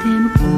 ても